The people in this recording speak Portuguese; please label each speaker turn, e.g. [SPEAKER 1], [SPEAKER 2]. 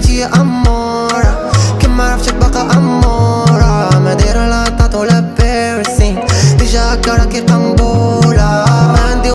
[SPEAKER 1] ti amor Que mara fçek baka amor Me dira la tato le piercing. Dija kara ki kambor